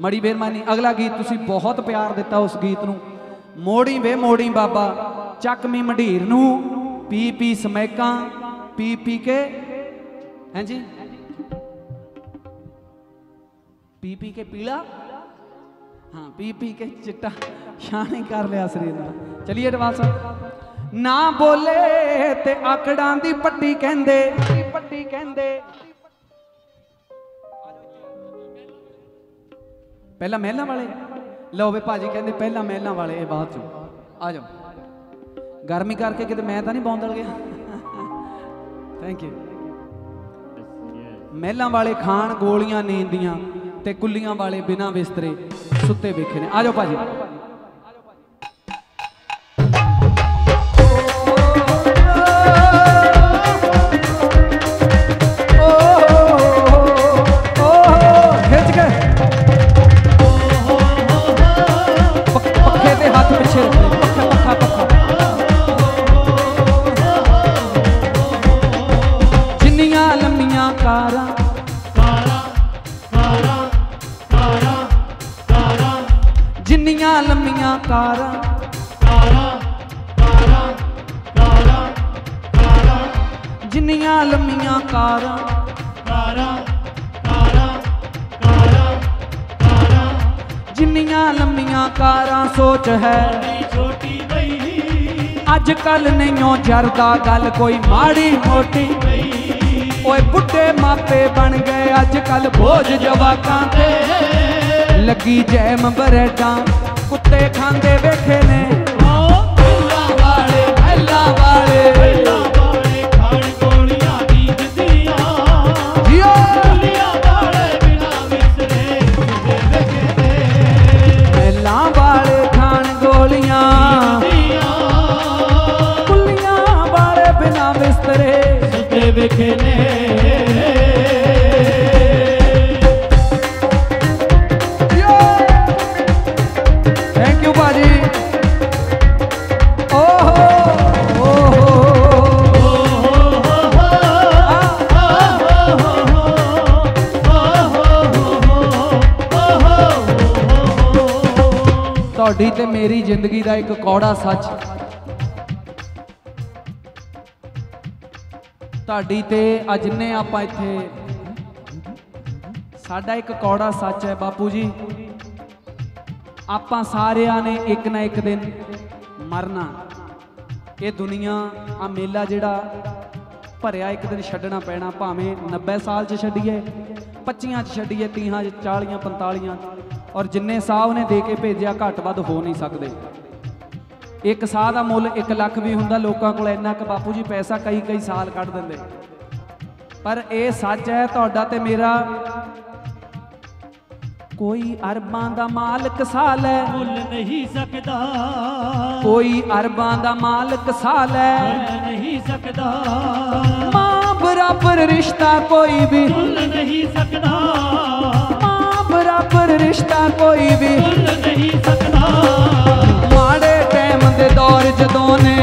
ਮੜੀ ਬੇਰਮਾਨੀ ਅਗਲਾ ਗੀਤ ਤੁਸੀਂ ਬਹੁਤ ਪਿਆਰ ਦਿੱਤਾ ਉਸ ਗੀਤ ਨੂੰ। ਮੋੜੀ ਵੇ ਮੋੜੀ ਬਾਬਾ ਚੱਕਮੀ ਮੰਢੀਰ ਨੂੰ। ਪੀ ਪੀ ਸਮੈਕਾਂ, ਪੀ ਪੀ ਕੇ। ਹਾਂਜੀ ਪੀ ਪੀ ਕੇ ਪੀਲਾ? ਹਾਂ, ਪੀ ਪੀ ਕੇ ਚਿੱਟਾ। ਸ਼ਾਨੀ ਕਰ ਲਿਆ ਸਰੀਰ ਦਾ ਚਲਿਏ ਅਡਵਾਂਸ ਨਾ ਬੋਲੇ ਤੇ ਆਕੜਾਂ ਦੀ ਪੱਟੀ ਕਹਿੰਦੇ। ਪੱਟੀ ਕਹਿੰਦੇ। ਪਹਿਲਾਂ ਮਹਿਲਾਂ ਵਾਲੇ? ਲਓ ਵੇ ਭਾਜੀ ਕਹਿੰਦੇ ਪਹਿਲਾਂ ਮਹਿਲਾਂ ਵਾਲੇ, ਇਹ ਬਾਅਦ ਚੋਂ। ਆ ਜਾਓ। ਗਰਮੀ ਕਰਕੇ ਕਿਤੇ ਮੈਂ ਤਾਂ ਨਹੀਂ ਬੌਂਦਲ ਗਿਆ। ਥੈਂਕ ਯੂ ਮਹਿਲਾਂ ਵਾਲੇ ਖਾਣ ਗੋਲੀਆਂ ਨੀਂਦੀਆਂ ਤੇ ਕੁੱਲੀਆਂ ਵਾਲੇ ਬਿਨਾਂ ਬਿਸਤਰੇ ਸੁੱਤੇ ਵੇਖੇ ਨੇ। ਆ ਜਾਓ ਭਾਜੀ। ਜਿੰਨੀਆਂ ਲੰਮੀਆਂ ਕਾਰਾਂ। ਜਿੰਨੀਆਂ ਲੰਮੀਆਂ ਕਾਰਾਂ। ਜਿੰਨੀਆਂ ਲੰਮੀਆਂ ਕਾਰਾਂ, ਸੋਚ ਹੈ। ਛੋਟੀ ਬਈ ਅੱਜ ਕੱਲ ਨਹੀਂਓ ਜਰਦਾ ਗੱਲ, ਕੋਈ ਮਾੜੀ ਮੋਟੀ। ਓਏ ਬੁੱਢੇ ਮਾਪੇ ਬਣ ਗਏ ਅੱਜ ਕੱਲ ਬੋਝ ਜਵਾਕਾਂ ਤੇ। ਲੱਗੀ ਜੈਮ ਬਰੇਡਾਂ ਕੁੱਤੇ ਖਾਂਦੇ ਵੇਖੇ ਨੇ। ਵਾਲੇ ਵਾਲੇ। ਵਾਲੇ ਖਾਣ ਗੋਲੀਆਂ ਨੀਂਦਦੀਆਂ ਜੀਓ! ਦੁਨੀਆ ਵਾਲੇ ਬਿਨਾ ਵਿਸਰੇ ਕਿਤੇ ਵੇਖਦੇ ਪਹਿਲਾਂ ਵਾਲੇ ਖਾਣ ਗੋਲੀਆਂ। ਦੀਆਂ ਕੁੱਲੀਆਂ ਵਾਲੇ ਬਿਨਾ ਬਿਸਤਰੇ ਸੁਤੇ ਵੇਖੇ ਨੇ। ਤੁਹਾਡੀ ਤੇ ਮੇਰੀ ਜ਼ਿੰਦਗੀ ਦਾ ਇੱਕ ਕੌੜਾ ਸੱਚ। ਤੁਹਾਡੀ ਤੇ ਅੱਜ ਨੇ ਆਪਾਂ ਇੱਥੇ ਸਾਡਾ ਇੱਕ ਕੌੜਾ ਸੱਚ ਹੈ ਬਾਪੂ ਜੀ। ਆਪਾਂ ਸਾਰਿਆਂ ਨੇ ਇੱਕ ਨਾ ਇੱਕ ਦਿਨ ਮਰਨਾ। ਇਹ ਦੁਨੀਆ ਆ ਮੇਲਾ ਜਿਹੜਾ ਭਰਿਆ ਇੱਕ ਦਿਨ ਛੱਡਣਾ ਪੈਣਾ, ਭਾਵੇਂ 90 ਸਾਲ 'ਚ ਛੱਡੀਏ 25 'ਚ ਛੱਡੀਏ 30 'ਚ 40 45 ਔਰ ਜਿੰਨੇ ਸਾਹ ਉਹਨੇ ਦੇ ਕੇ ਭੇਜਿਆ ਘੱਟ ਵੱਧ ਹੋ ਨਹੀਂ ਸਕਦੇ। ਇੱਕ ਸਾਹ ਦਾ ਮੁੱਲ 1 ਲੱਖ ਵੀ ਹੁੰਦਾ ਲੋਕਾਂ ਕੋਲ ਇੰਨਾ ਕੁ ਬਾਪੂ ਜੀ ਪੈਸਾ ਕਈ ਕਈ ਸਾਲ ਕੱਢ ਦਿੰਦੇ। ਪਰ ਇਹ ਸੱਚ ਹੈ ਤੁਹਾਡਾ ਤੇ ਮੇਰਾ ਕੋਈ ਅਰਬਾਂ ਦਾ ਮਾਲਕ ਸਾਲ ਹੈ। ਭੁੱਲ ਨਹੀਂ ਸਕਦਾ। ਕੋਈ ਅਰਬਾਂ ਦਾ ਮਾਲਕ ਸਾਲ ਹੈ। ਨਹੀਂ ਸਕਦਾ। ਮਾਂ ਬਰਾਬਰ ਰਿਸ਼ਤਾ ਕੋਈ ਵੀ ਭੁੱਲ ਨਹੀਂ ਸਕਦਾ। ਮਾਂ ਰਿਸ਼ਤਾ ਕੋਈ ਵੀ ਨਹੀਂ ਸਕਦਾ ਮਾੜੇ ਟਾਈਮ ਦੇ ਦੌਰ ਜਦੋਂ ਨੇ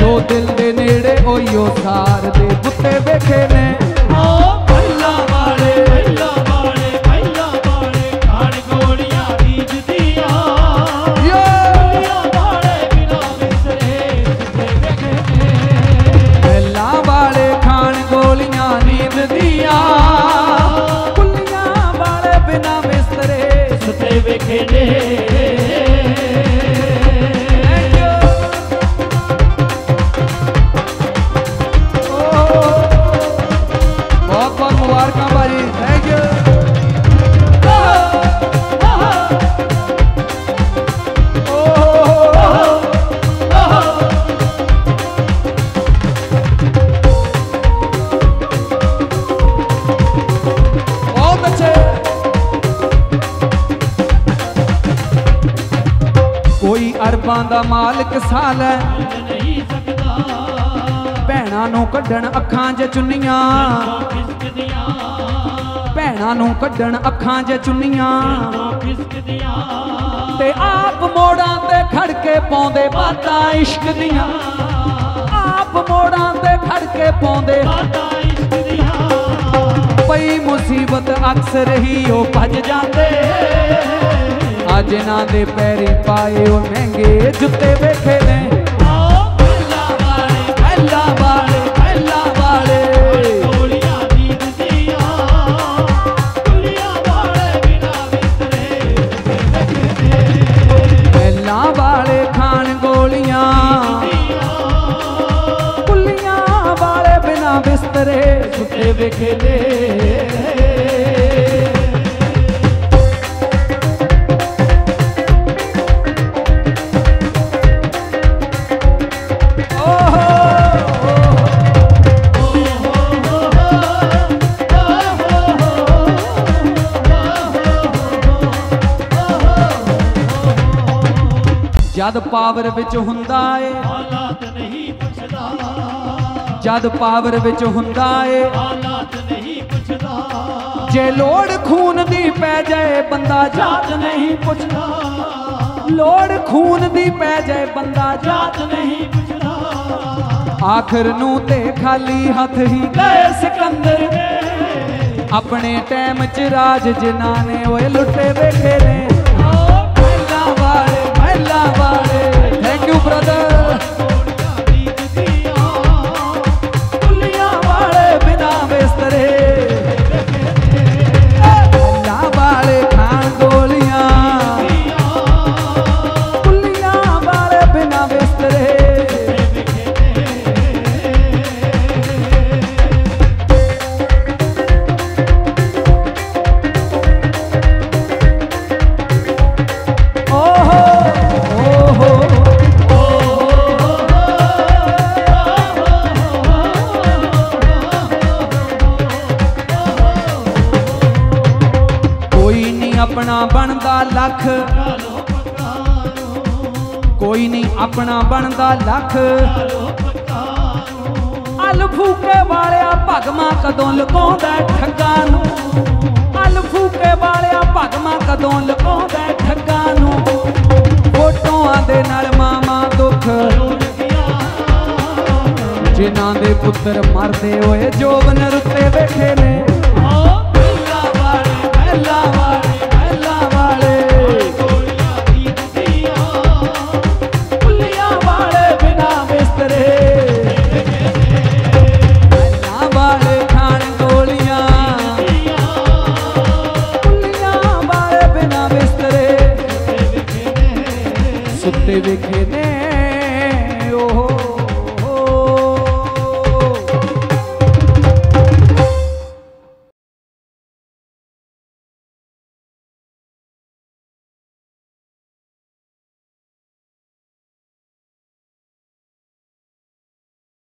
ਜੋ ਦਿਲ ਦੇ ਨੇੜੇ ਓਯੋ ਸਾਰ ਦੇ ਬੁੱਤੇ ਵੇਖੇ ਨੇ। ਅਰਬਾਂ ਦਾ ਮਾਲਕ ਸਾਲ ਹੈ। ਨਹੀਂ ਸਕਦਾ ਭੈਣਾਂ ਨੂੰ ਕੱਢਣ ਅੱਖਾਂ 'ਚ ਚੁੰਨੀਆਂ। ਭੈਣਾਂ ਨੂੰ ਕੱਢਣ ਅੱਖਾਂ 'ਚ ਚੁੰਨੀਆਂ। ਤੇ ਆਪ ਮੋੜਾਂ ਤੇ ਖੜ ਕੇ ਪਾਉਂਦੇ ਬਾਤਾਂ ਇਸ਼ਕ ਦੀਆਂ। ਆਪ ਮੋੜਾਂ ਤੇ ਖੜ ਕੇ ਪਾਉਂਦੇ ਬਾਤਾਂ ਇਸ਼ਕ ਦੀਆਂ ਪਈ ਮੁਸੀਬਤ ਅਕਸਰ ਹੀ ਉਹ ਭੱਜ ਜਾਂਦੇ। ਆ ਜਿਨ੍ਹਾਂ ਦੇ ਪੈਰੀ ਪਾਏ ਉਹ ਮਹਿੰਗੇ ਜੁੱਤੇ ਵੇਖੇ ਨੇ। ਆ ਮਹਿਲਾ ਵਾਲੇ ਬਿਨਾ ਵਿਸਰੇ ਖਾਣ ਗੋਲੀਆਂ। ਕੁੱਲੀਆਂ ਵਾਲੇ ਬਿਨਾ ਬਿਸਤਰੇ ਸੁੱਤੇ ਵੇਖੇ ਜਦ ਪਾਵਰ ਵਿੱਚ ਹੁੰਦਾ ਏ। ਹਾਲਾਤ ਨਹੀਂ ਪੁੱਛਦਾ। ਜਦ ਪਾਵਰ ਵਿੱਚ ਹੁੰਦਾ ਏ। ਹਾਲਾਤ ਨਹੀਂ ਪੁੱਛਦਾ। ਜੇ ਲੋੜ ਖੂਨ ਦੀ ਪੈ ਜਾਏ ਬੰਦਾ ਜਾਤ ਨਹੀਂ ਪੁੱਛਦਾ। ਲੋੜ ਖੂਨ ਦੀ ਪੈ ਜਾਏ ਬੰਦਾ ਜਾਤ ਨਹੀਂ ਪੁੱਛਦਾ। ਆਖਰ ਨੂੰ ਤੇ ਖਾਲੀ ਹੱਥ ਹੀ ਗਏ ਸਿਕੰਦਰ। ਆਪਣੇ ਟਾਈਮ ਚ ਰਾਜ ਜਿਨ੍ਹਾਂ ਨੇ ਓਏ ਲੁੱਟੇ ਵੇਖੇ ਨੇ। ਲੱਖ। ਕੋਈ ਨਹੀਂ ਆਪਣਾ ਬਣਦਾ ਲੱਖ। ਅਲ ਫੂਕੇ ਵਾਲਿਆ ਭਗਮਾ ਕਦੋਂ ਲੁਕਾਉਂਦਾ ਠੱਗਾਂ ਨੂੰ? ਅਲ ਫੂਕੇ ਵਾਲਿਆ ਭਗਮਾ ਕਦੋਂ ਲੁਕਾਉਂਦਾ ਠੱਗਾਂ ਨੂੰ? ਫੋਟੋਆਂ ਦੇ ਨਾਲ ਮਾਮਾ ਦੁੱਖ। ਜਿਨ੍ਹਾਂ ਦੇ ਪੁੱਤਰ ਮਰਦੇ ਹੋਏ ਜੋਬਨ ਰੁੱਤੇ ਬੈਠੇ ਨੇ। ਕੁੱਲੀਆਂ